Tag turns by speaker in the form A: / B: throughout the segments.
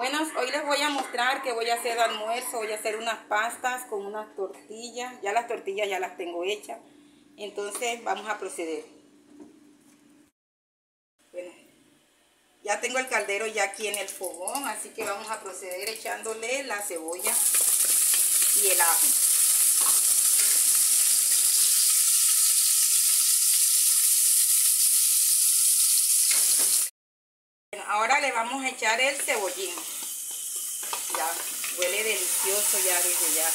A: Bueno, hoy les voy a mostrar que voy a hacer almuerzo, voy a hacer unas pastas con unas tortillas, ya las tortillas ya las tengo hechas, entonces vamos a proceder. Bueno, ya tengo el caldero ya aquí en el fogón, así que vamos a proceder echándole la cebolla y el ajo. Ahora le vamos a echar el cebollín. Ya, huele delicioso ya desde ya.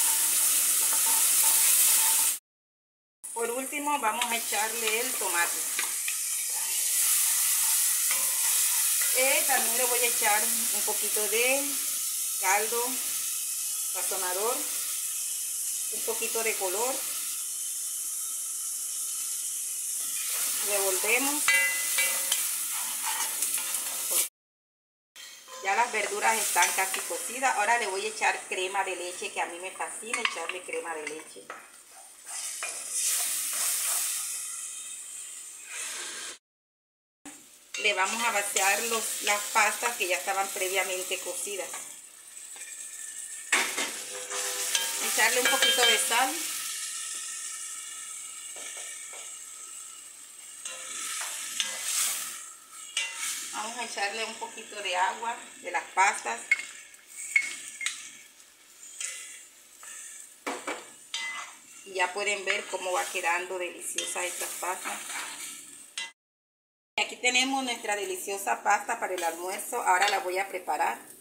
A: Por último vamos a echarle el tomate. Eh, también le voy a echar un poquito de caldo sazonador, un poquito de color. Revolvemos. Verduras están casi cocidas. Ahora le voy a echar crema de leche, que a mí me fascina echarle crema de leche. Le vamos a vaciar los, las pastas que ya estaban previamente cocidas. Echarle un poquito de sal. Vamos a echarle un poquito de agua de las pastas. Y ya pueden ver cómo va quedando deliciosa estas pastas. Aquí tenemos nuestra deliciosa pasta para el almuerzo. Ahora la voy a preparar.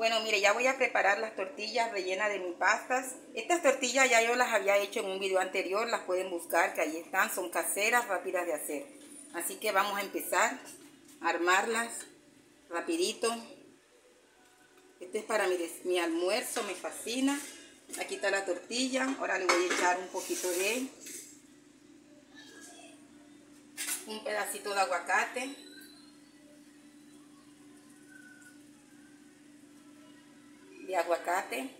A: Bueno, mire, ya voy a preparar las tortillas rellenas de mis pastas. Estas tortillas ya yo las había hecho en un video anterior, las pueden buscar, que ahí están, son caseras, rápidas de hacer. Así que vamos a empezar a armarlas rapidito. Este es para mi, mi almuerzo, me fascina. Aquí está la tortilla, ahora le voy a echar un poquito de... Un pedacito de aguacate. Aguacate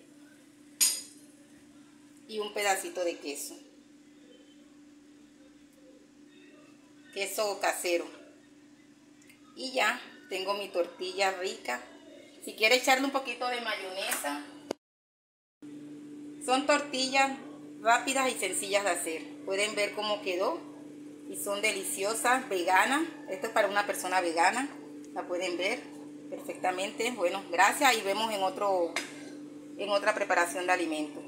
A: y un pedacito de queso. Queso casero. Y ya tengo mi tortilla rica. Si quiere echarle un poquito de mayonesa. Son tortillas rápidas y sencillas de hacer. Pueden ver cómo quedó. Y son deliciosas, veganas. Esto es para una persona vegana. La pueden ver perfectamente. Bueno, gracias y vemos en otro en otra preparación de alimentos.